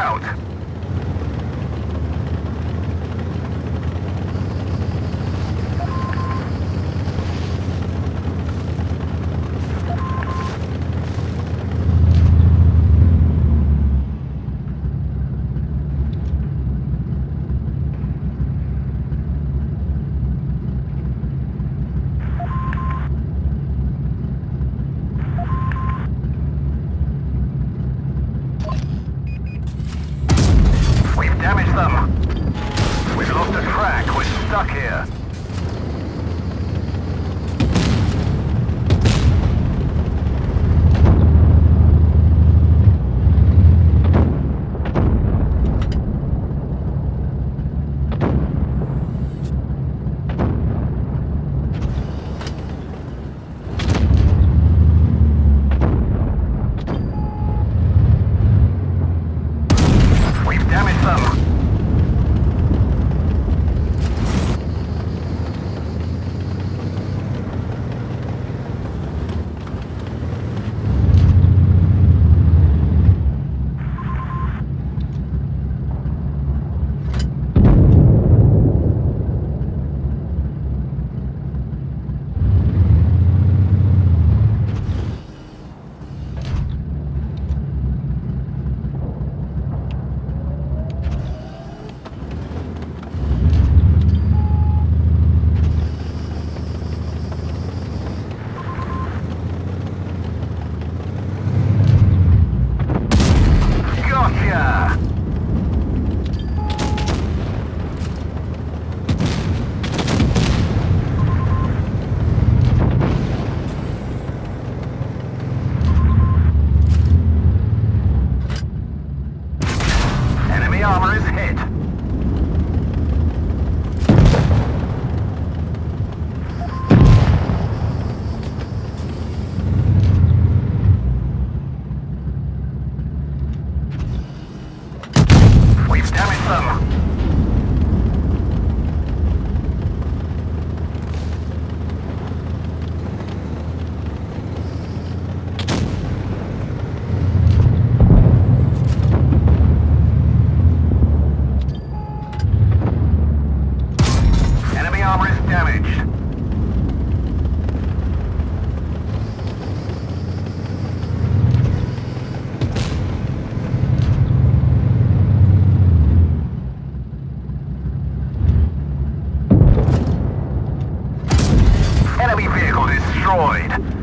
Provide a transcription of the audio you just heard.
out. We've damaged them. Destroyed.